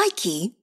Nike